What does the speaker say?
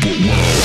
But wow.